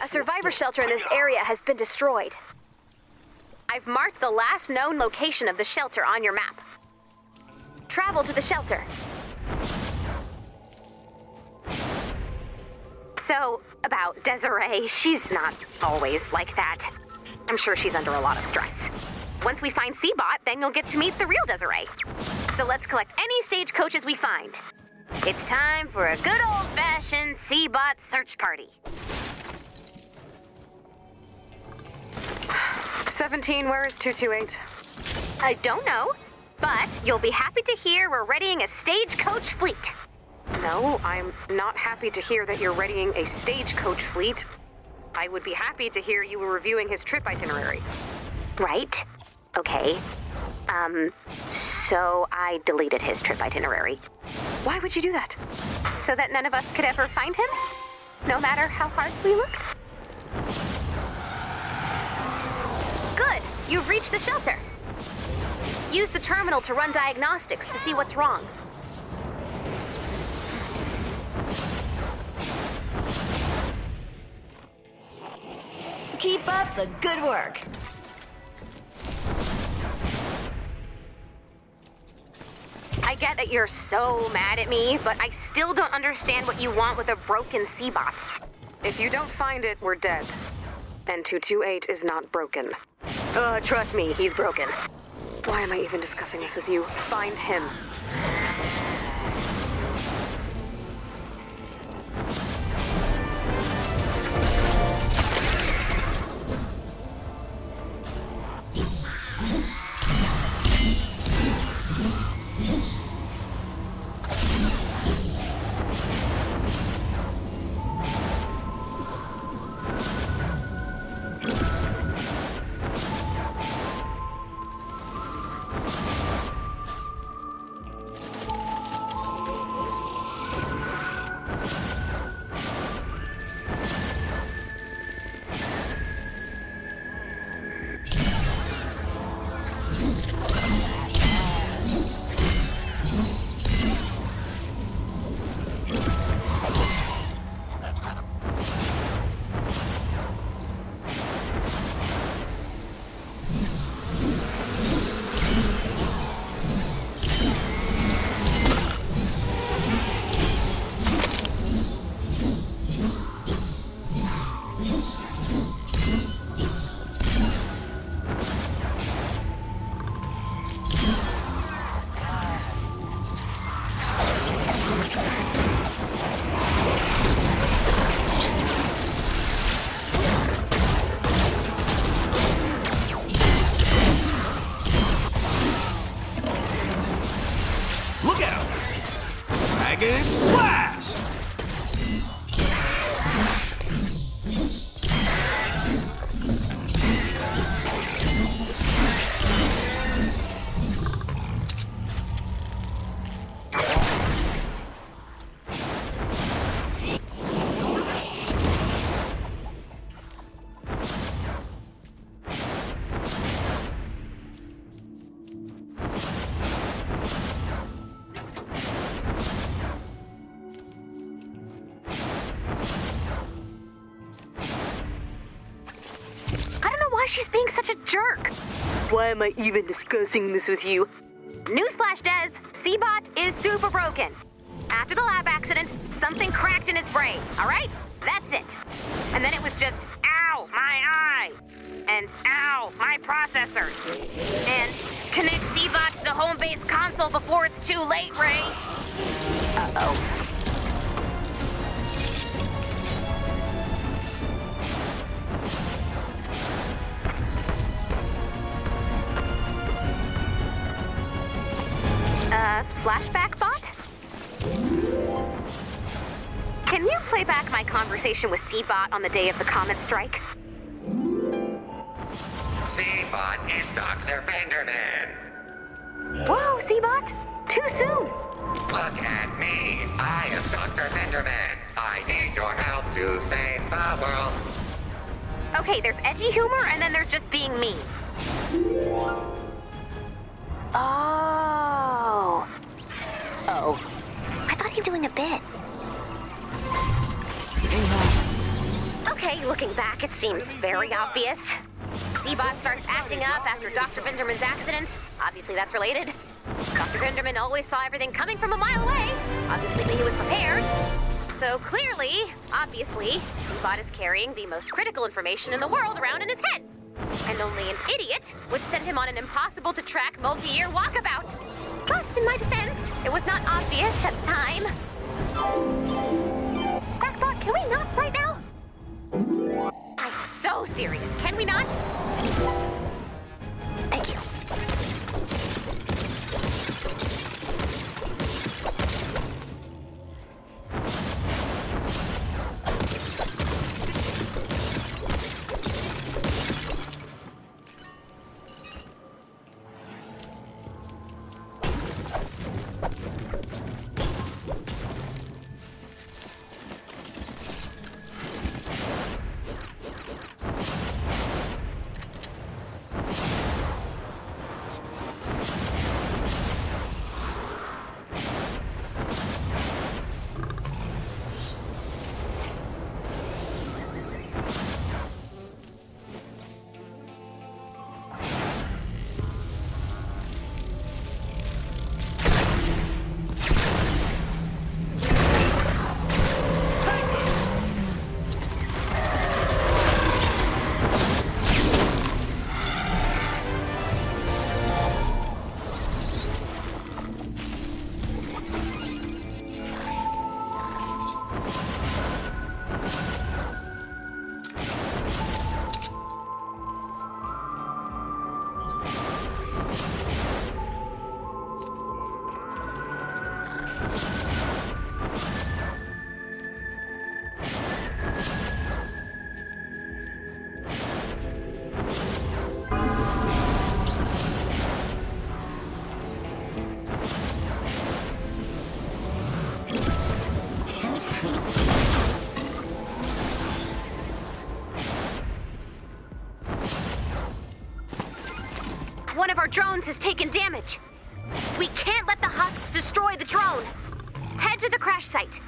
A survivor shelter in this area has been destroyed. I've marked the last known location of the shelter on your map. Travel to the shelter. So, about Desiree, she's not always like that. I'm sure she's under a lot of stress. Once we find Seebot, then you'll get to meet the real Desiree. So let's collect any stagecoaches we find. It's time for a good old fashioned Seebot search party. 17, where is 228? I don't know, but you'll be happy to hear we're readying a stagecoach fleet. No, I'm not happy to hear that you're readying a stagecoach fleet. I would be happy to hear you were reviewing his trip itinerary. Right? Okay. Um, so I deleted his trip itinerary. Why would you do that? So that none of us could ever find him? No matter how hard we looked? You've reached the shelter. Use the terminal to run diagnostics to see what's wrong. Keep up the good work. I get that you're so mad at me, but I still don't understand what you want with a broken Seebot. If you don't find it, we're dead. And 228 is not broken. Uh, trust me, he's broken. Why am I even discussing this with you? Find him. Why am I even discussing this with you? Newsflash, Des. Seebot is super broken. After the lab accident, something cracked in his brain, all right? That's it. And then it was just, ow, my eye. And ow, my processors. And connect Seebot to the home base console before it's too late, Ray. Uh-oh. Conversation with Seebot on the day of the comet strike? Seebot is Dr. Vinderman. Whoa, Seebot! Too soon! Look at me. I am Dr. Vinderman. I need your help to save the world. Okay, there's edgy humor and then there's just being mean. Oh. Oh. I thought he was doing a bit. Okay, looking back, it seems very obvious. Seebot starts acting up after Dr. Vinderman's accident. Obviously, that's related. Dr. Vinderman always saw everything coming from a mile away. Obviously, he was prepared. So clearly, obviously, Seebot is carrying the most critical information in the world around in his head. And only an idiot would send him on an impossible to track multi year walkabout. But in my defense, it was not obvious at the time. Can we not right now? I'm so serious. Can we not? Drones has taken damage. We can't let the husks destroy the drone. Head to the crash site.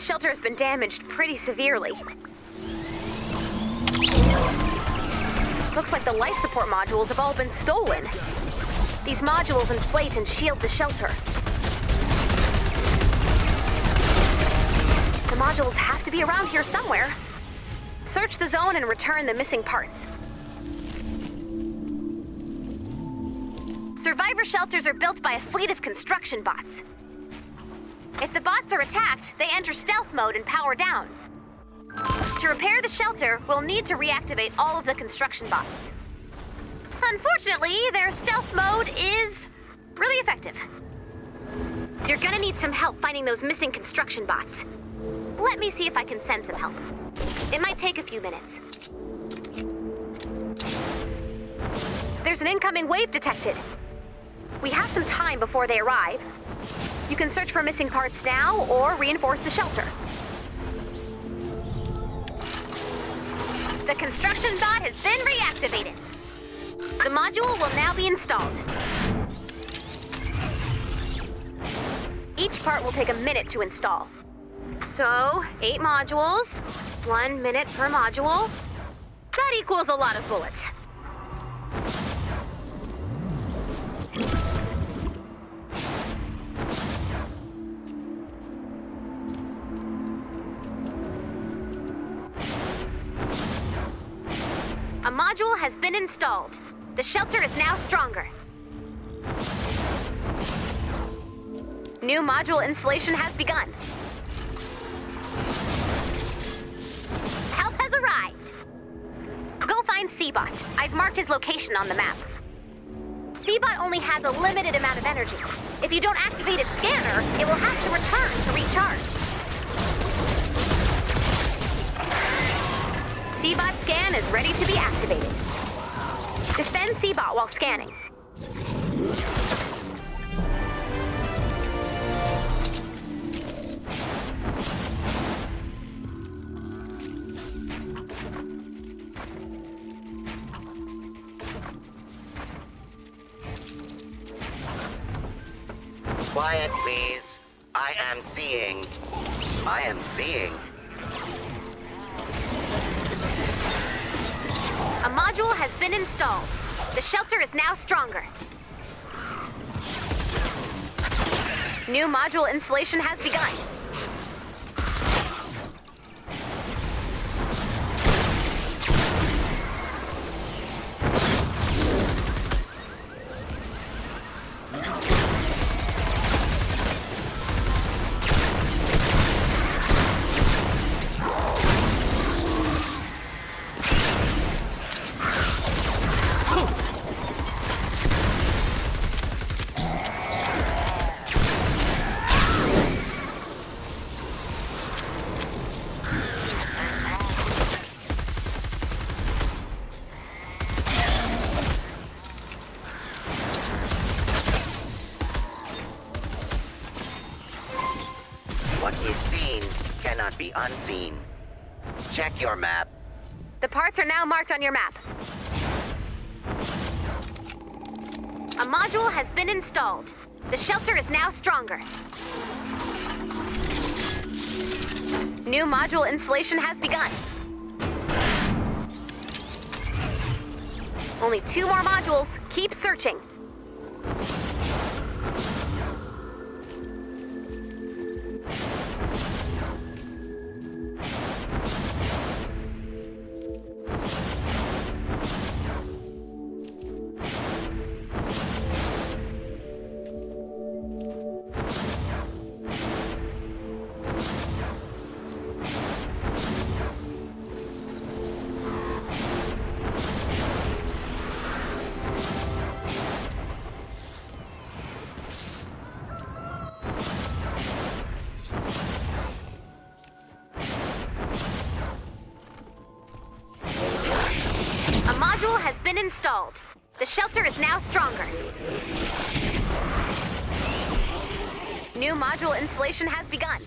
This shelter has been damaged pretty severely. Looks like the life support modules have all been stolen. These modules inflate and shield the shelter. The modules have to be around here somewhere. Search the zone and return the missing parts. Survivor shelters are built by a fleet of construction bots. If the bots are attacked, they enter stealth mode and power down. To repair the shelter, we'll need to reactivate all of the construction bots. Unfortunately, their stealth mode is really effective. You're gonna need some help finding those missing construction bots. Let me see if I can send some help. It might take a few minutes. There's an incoming wave detected. We have some time before they arrive. You can search for missing parts now or reinforce the shelter. The construction bot has been reactivated. The module will now be installed. Each part will take a minute to install. So, eight modules, one minute per module. That equals a lot of bullets. Module has been installed. The shelter is now stronger. New module installation has begun. Help has arrived. Go find Seebot. I've marked his location on the map. Seebot only has a limited amount of energy. If you don't activate its scanner, it will have to return to recharge. Seebot scan is ready to be activated. Defend Seebot while scanning. Quiet, please. I am seeing. I am seeing. Module has been installed. The shelter is now stronger. New module installation has begun. Your map. The parts are now marked on your map. A module has been installed. The shelter is now stronger. New module installation has begun. Only two more modules. Keep searching. Installed. The shelter is now stronger. New module installation has begun.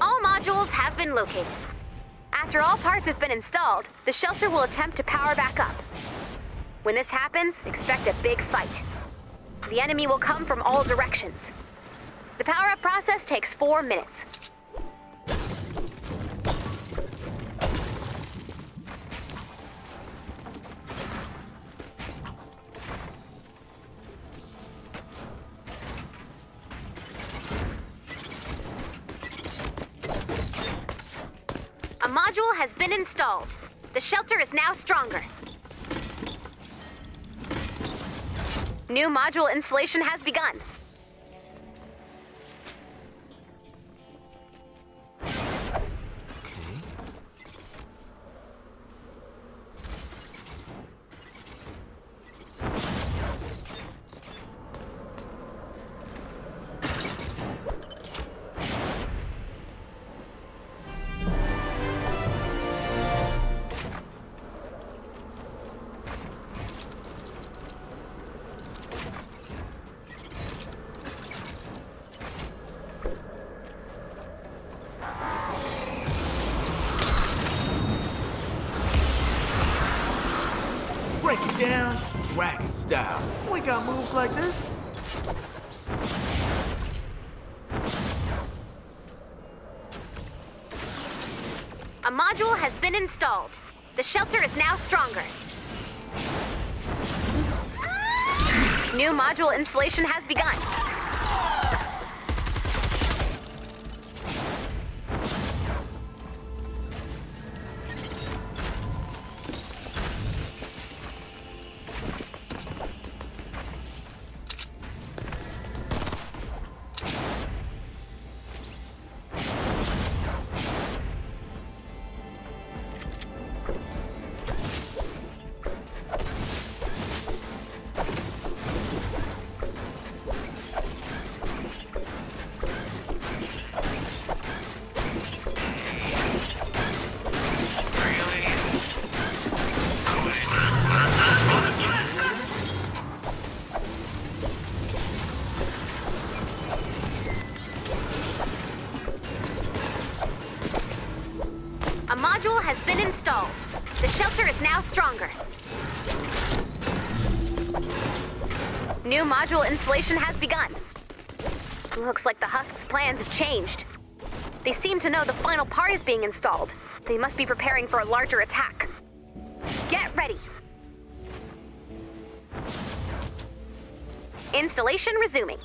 All modules have been located. After all parts have been installed, the shelter will attempt to power back up. When this happens, expect a big fight. The enemy will come from all directions. The power up process takes four minutes. The shelter is now stronger. New module installation has begun. Dragon style. We got moves like this. A module has been installed. The shelter is now stronger. New module installation has begun. Module has been installed. The shelter is now stronger. New module installation has begun. Looks like the Husk's plans have changed. They seem to know the final part is being installed. They must be preparing for a larger attack. Get ready. Installation resuming.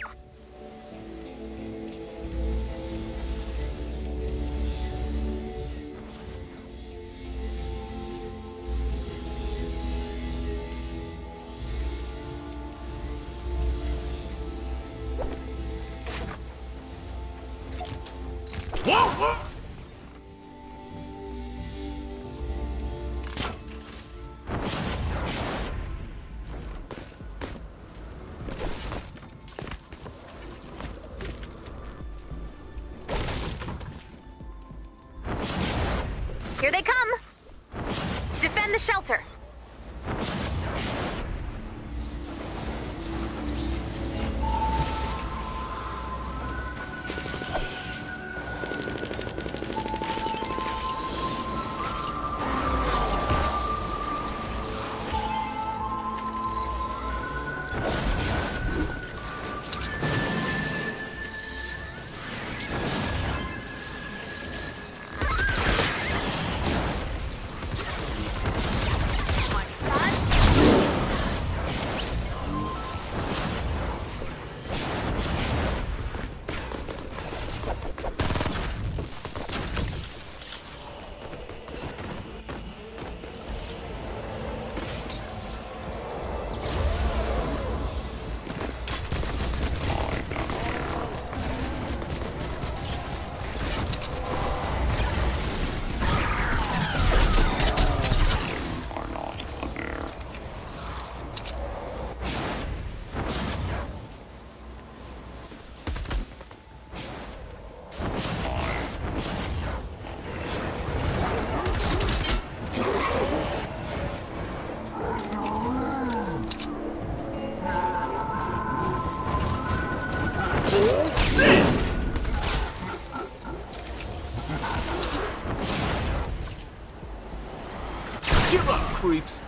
Give up, creeps.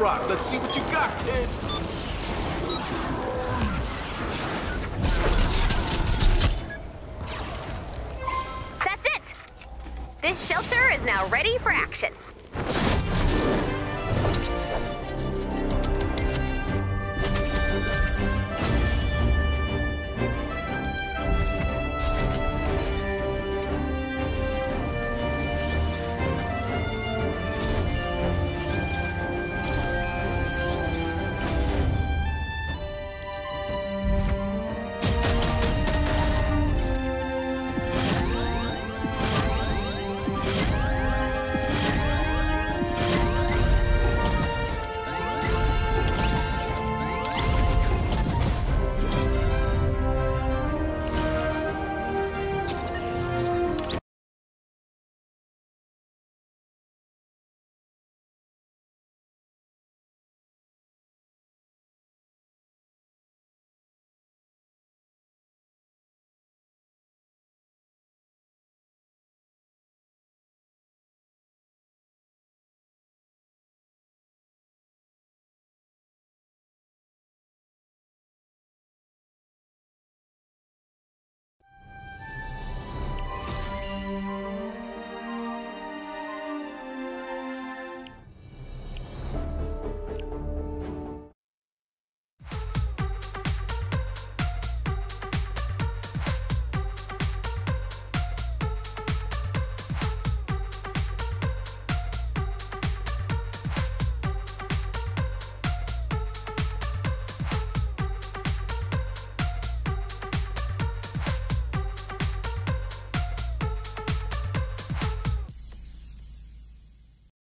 Rock. Let's see what you got, kid. That's it! This shelter is now ready for action.